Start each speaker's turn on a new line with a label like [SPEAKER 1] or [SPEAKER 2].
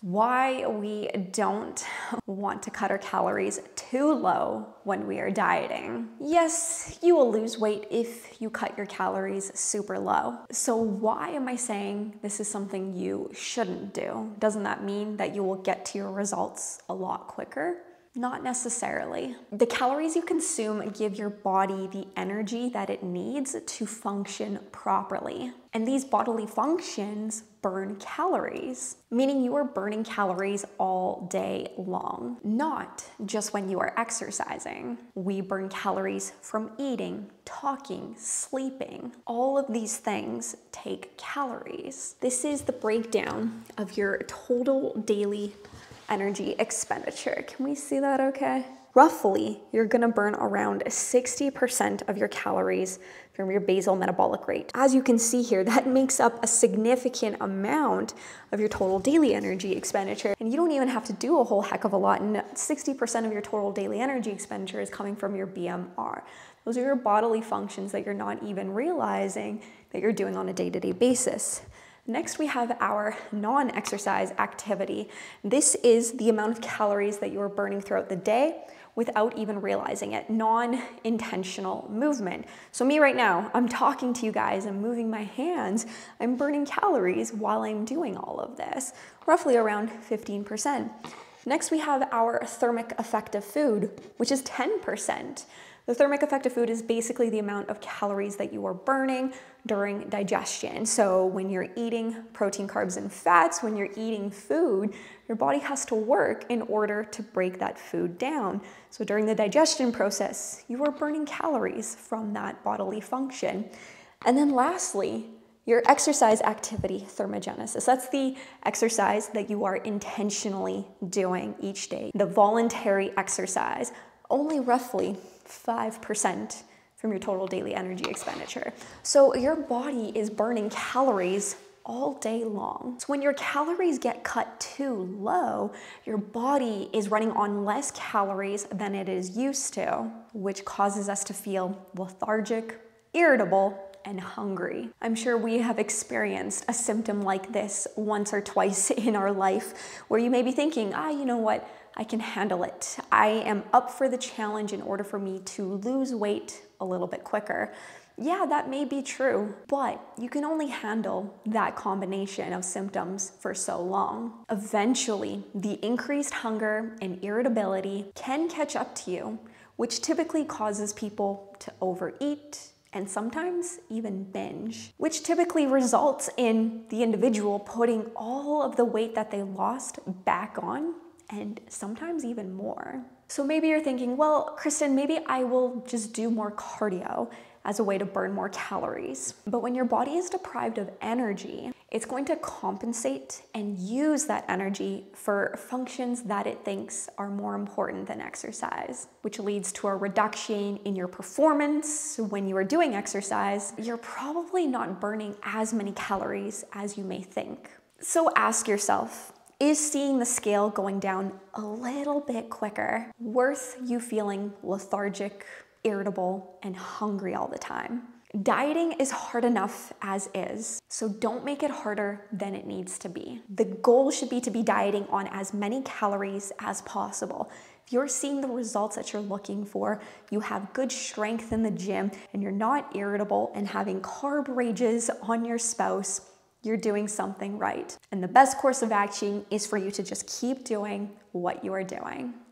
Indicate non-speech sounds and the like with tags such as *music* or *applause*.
[SPEAKER 1] why we don't want to cut our calories too low when we are dieting. Yes, you will lose weight if you cut your calories super low. So, why am I saying this is something you shouldn't do? Doesn't that mean that you will get to your results a lot quicker? Not necessarily. The calories you consume give your body the energy that it needs to function properly. And these bodily functions burn calories, meaning you are burning calories all day long, not just when you are exercising. We burn calories from eating, talking, sleeping. All of these things take calories. This is the breakdown of your total daily energy expenditure. Can we see that okay? Roughly, you're gonna burn around 60% of your calories from your basal metabolic rate. As you can see here, that makes up a significant amount of your total daily energy expenditure. And you don't even have to do a whole heck of a lot. And 60% of your total daily energy expenditure is coming from your BMR. Those are your bodily functions that you're not even realizing that you're doing on a day to day basis. Next, we have our non-exercise activity. This is the amount of calories that you are burning throughout the day without even realizing it, non-intentional movement. So me right now, I'm talking to you guys, I'm moving my hands, I'm burning calories while I'm doing all of this, roughly around 15%. Next, we have our thermic effect of food, which is 10%. The thermic effect of food is basically the amount of calories that you are burning during digestion. So when you're eating protein, carbs, and fats, when you're eating food, your body has to work in order to break that food down. So during the digestion process, you are burning calories from that bodily function. And then lastly, your exercise activity thermogenesis. That's the exercise that you are intentionally doing each day, the voluntary exercise. Only roughly 5% from your total daily energy expenditure. So your body is burning calories all day long. So when your calories get cut too low, your body is running on less calories than it is used to, which causes us to feel lethargic, irritable, and hungry. I'm sure we have experienced a symptom like this once or twice *laughs* in our life where you may be thinking, ah, you know what? I can handle it. I am up for the challenge in order for me to lose weight a little bit quicker. Yeah, that may be true, but you can only handle that combination of symptoms for so long. Eventually, the increased hunger and irritability can catch up to you, which typically causes people to overeat and sometimes even binge, which typically results in the individual putting all of the weight that they lost back on and sometimes even more. So maybe you're thinking, well, Krysten, maybe I will just do more cardio as a way to burn more calories. But when your body is deprived of energy, it's going to compensate and use that energy for functions that it thinks are more important than exercise, which leads to a reduction in your performance when you are doing exercise. You're probably not burning as many calories as you may think. So ask yourself, is seeing the scale going down a little bit quicker worth you feeling lethargic, irritable, and hungry all the time? Dieting is hard enough as is, so don't make it harder than it needs to be. The goal should be to be dieting on as many calories as possible. If you're seeing the results that you're looking for, you have good strength in the gym, and you're not irritable and having carb rages on your spouse, you're doing something right. And the best course of action is for you to just keep doing what you are doing.